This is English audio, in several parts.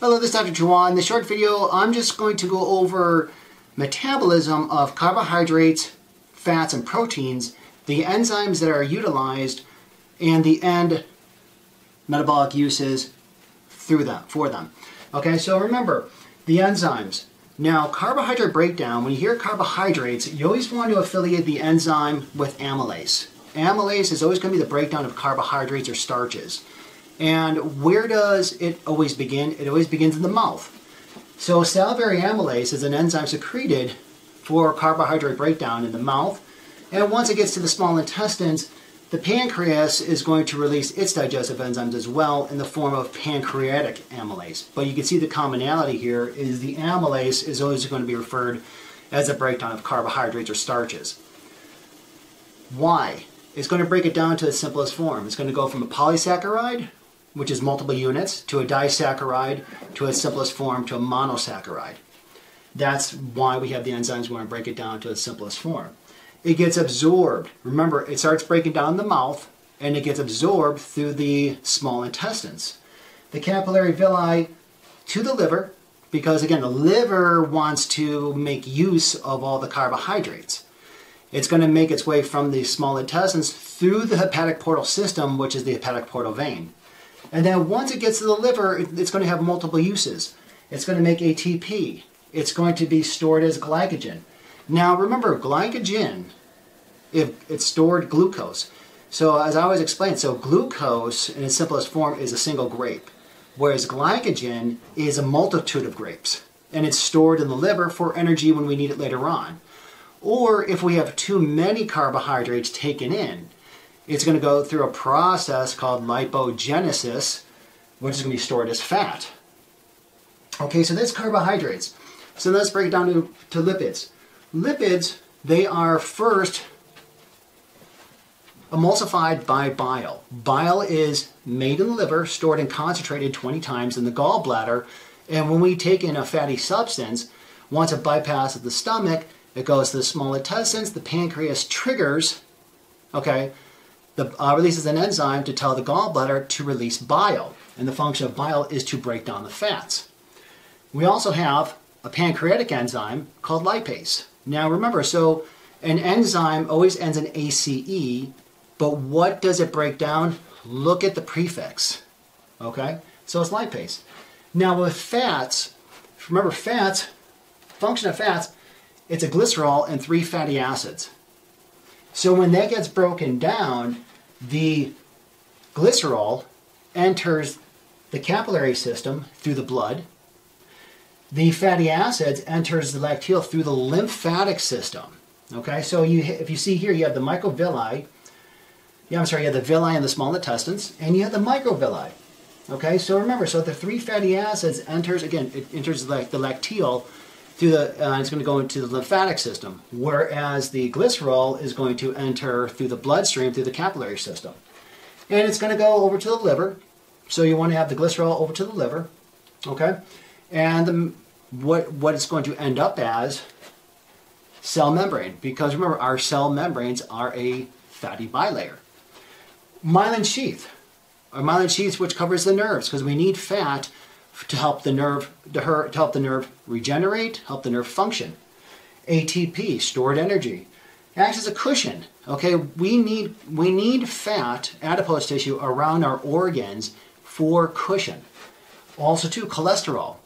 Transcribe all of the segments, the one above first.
Hello, this is Dr. Jawad. In this short video, I'm just going to go over metabolism of carbohydrates, fats, and proteins, the enzymes that are utilized, and the end metabolic uses through them, for them. Okay, so remember, the enzymes. Now, carbohydrate breakdown, when you hear carbohydrates, you always want to affiliate the enzyme with amylase. Amylase is always going to be the breakdown of carbohydrates or starches. And where does it always begin? It always begins in the mouth. So salivary amylase is an enzyme secreted for carbohydrate breakdown in the mouth. And once it gets to the small intestines, the pancreas is going to release its digestive enzymes as well in the form of pancreatic amylase. But you can see the commonality here is the amylase is always going to be referred as a breakdown of carbohydrates or starches. Why? It's going to break it down to its simplest form. It's going to go from a polysaccharide which is multiple units, to a disaccharide, to its simplest form, to a monosaccharide. That's why we have the enzymes. We want to break it down to its simplest form. It gets absorbed. Remember, it starts breaking down in the mouth, and it gets absorbed through the small intestines. The capillary villi to the liver, because again, the liver wants to make use of all the carbohydrates. It's going to make its way from the small intestines through the hepatic portal system, which is the hepatic portal vein. And then once it gets to the liver, it's going to have multiple uses. It's going to make ATP. It's going to be stored as glycogen. Now remember, glycogen, if it's stored glucose. So as I always explain, so glucose in its simplest form is a single grape, whereas glycogen is a multitude of grapes. And it's stored in the liver for energy when we need it later on. Or if we have too many carbohydrates taken in, it's going to go through a process called lipogenesis, which is going to be stored as fat. Okay, so that's carbohydrates. So let's break it down to, to lipids. Lipids, they are first emulsified by bile. Bile is made in the liver, stored and concentrated 20 times in the gallbladder, and when we take in a fatty substance, once it bypasses the stomach, it goes to the small intestines, the pancreas triggers, okay, the, uh, releases an enzyme to tell the gallbladder to release bile. And the function of bile is to break down the fats. We also have a pancreatic enzyme called lipase. Now remember, so an enzyme always ends in ase, but what does it break down? Look at the prefix. Okay? So it's lipase. Now with fats, remember fats, function of fats, it's a glycerol and three fatty acids. So when that gets broken down, the glycerol enters the capillary system through the blood. The fatty acids enters the lacteal through the lymphatic system. Okay, so you if you see here, you have the microvilli. Yeah, I'm sorry, you have the villi and the small intestines, and you have the microvilli. Okay, so remember, so the three fatty acids enters again, it enters like the lacteal through the, uh, it's going to go into the lymphatic system, whereas the glycerol is going to enter through the bloodstream, through the capillary system. And it's going to go over to the liver. So you want to have the glycerol over to the liver, okay? And the, what, what it's going to end up as, cell membrane. Because remember, our cell membranes are a fatty bilayer. Myelin sheath. A myelin sheath which covers the nerves, because we need fat to help the nerve to, her, to help the nerve regenerate, help the nerve function. ATP, stored energy, acts as a cushion. Okay, we need we need fat, adipose tissue around our organs for cushion. Also, too, cholesterol,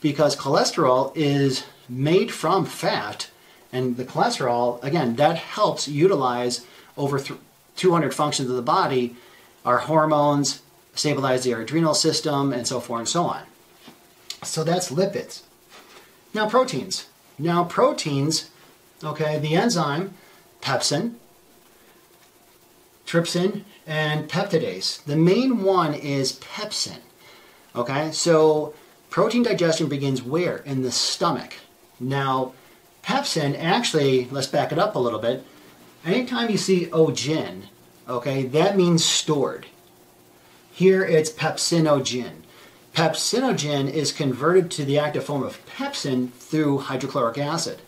because cholesterol is made from fat, and the cholesterol again that helps utilize over 200 functions of the body, our hormones, stabilize the adrenal system, and so forth and so on. So that's lipids. Now proteins. Now proteins, okay, the enzyme pepsin, trypsin, and peptidase. The main one is pepsin. Okay, so protein digestion begins where? In the stomach. Now, pepsin actually, let's back it up a little bit. Anytime you see ogen, okay, that means stored. Here it's pepsinogen. Pepsinogen is converted to the active form of pepsin through hydrochloric acid.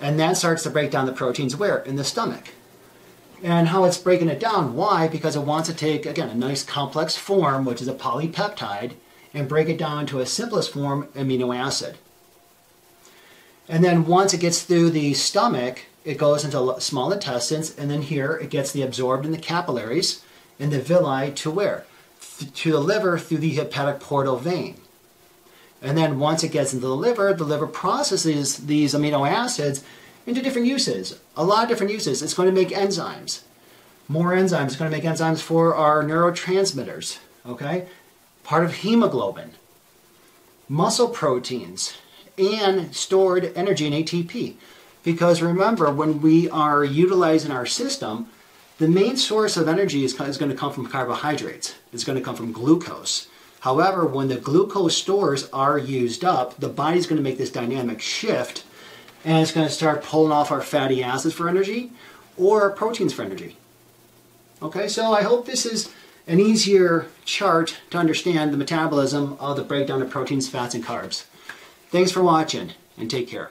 And that starts to break down the proteins where? In the stomach. And how it's breaking it down, why? Because it wants to take, again, a nice complex form, which is a polypeptide, and break it down to a simplest form, amino acid. And then once it gets through the stomach, it goes into small intestines, and then here it gets the absorbed in the capillaries and the villi to where? To the liver through the hepatic portal vein. And then once it gets into the liver, the liver processes these amino acids into different uses, a lot of different uses. It's going to make enzymes. More enzymes. It's going to make enzymes for our neurotransmitters, okay? Part of hemoglobin, muscle proteins, and stored energy in ATP. Because remember, when we are utilizing our system, the main source of energy is, is going to come from carbohydrates. It's going to come from glucose. However, when the glucose stores are used up, the body's going to make this dynamic shift and it's going to start pulling off our fatty acids for energy or proteins for energy. Okay, so I hope this is an easier chart to understand the metabolism of the breakdown of proteins, fats, and carbs. Thanks for watching and take care.